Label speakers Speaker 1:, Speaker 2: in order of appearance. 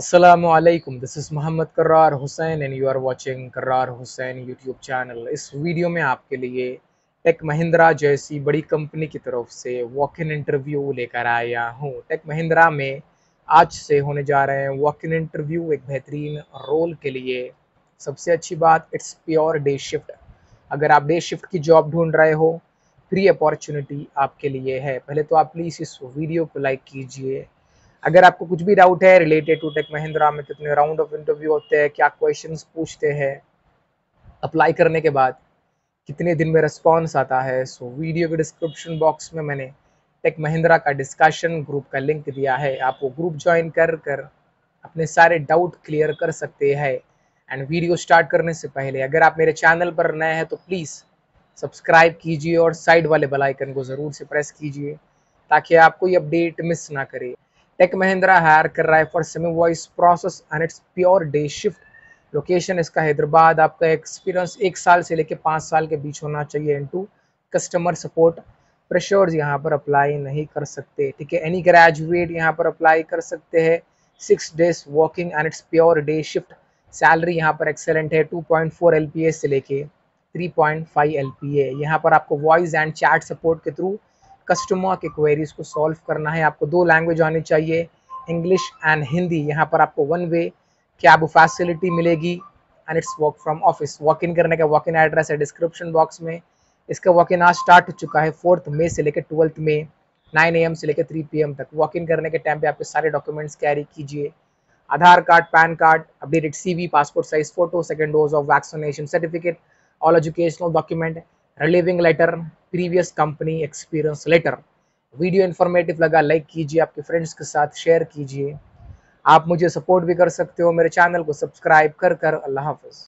Speaker 1: असलकुम this is Mohammad Karrar Hussain and you are watching Karrar Hussain YouTube channel इस video में आपके लिए टेक महिंद्रा जैसी बड़ी कंपनी की तरफ़ से वॉक इन इंटरव्यू लेकर आया हूँ। टेक महिंद्रा में आज से होने जा रहे हैं वॉक इन इंटरव्यू एक बेहतरीन रोल के लिए। सबसे अच्छी बात इट्स प्योर डे शिफ्ट अगर आप डे शिफ्ट की जॉब ढूंढ रहे हो फ्री अपॉर्चुनिटी आपके लिए है। पहले तो आप प्लीज़ इस वीडियो को लाइक कीजिए। अगर आपको कुछ भी डाउट है रिलेटेड टू टेक महिंद्रा में कितने राउंड ऑफ़ इंटरव्यू होते हैं क्या क्वेश्चन पूछते हैं अप्लाई करने के बाद कितने दिन में रिस्पॉन्स आता है सो so, वीडियो के डिस्क्रिप्शन बॉक्स में मैंने टेक महिंद्रा का डिस्कशन ग्रुप का लिंक दिया है। आप वो ग्रुप ज्वाइन कर कर अपने सारे डाउट क्लियर कर सकते हैं। एंड वीडियो स्टार्ट करने से पहले अगर आप मेरे चैनल पर नए हैं तो प्लीज़ सब्सक्राइब कीजिए और साइड वाले बेल आइकन को ज़रूर से प्रेस कीजिए ताकि आप कोई अपडेट मिस ना करें। टेक महिंद्रा हायर कर रहा है for semi voice process and it's pure day shift location इसका हैदराबाद, आपका एक्सपीरियंस एक साल से लेकर पाँच साल के बीच होना चाहिए इनटू कस्टमर सपोर्ट प्रेशर्स यहाँ पर अप्लाई नहीं कर सकते, ठीक है? एनी ग्रेजुएट यहाँ पर अप्लाई कर सकते हैं। Six days walking and it's pure day shift salary यहाँ पर एक्सेलेंट है 2.4 point four L P A से लेके 3.5 point five L P A यहाँ पर आपको वॉइस एंड चैट सपोर्ट के थ्रू कस्टमर के क्वेरीज को सॉल्व करना है। आपको दो लैंग्वेज आनी चाहिए इंग्लिश एंड हिंदी यहाँ पर आपको वन वे कैब फैसिलिटी मिलेगी and it's work from office walk in करने का वॉक इन एड्रेस है डिस्क्रिप्शन बॉक्स में। इसका वॉक इन आज स्टार्ट हो चुका है फोर्थ मे से लेकर ट्वेल्थ मे नाइन ए से लेकर थ्री पी तक। वॉक इन करने के टाइम पे आपके सारे डॉक्यूमेंट्स कैरी कीजिए। Aadhaar card, PAN card updated CV passport size photo second dose of vaccination certificate all educational document relieving letter previous company experience letter video informative लगा like कीजिए, आपके friends के साथ शेयर कीजिए। आप मुझे सपोर्ट भी कर सकते हो, मेरे चैनल को सब्सक्राइब कर कर। अल्लाह हाफिज़।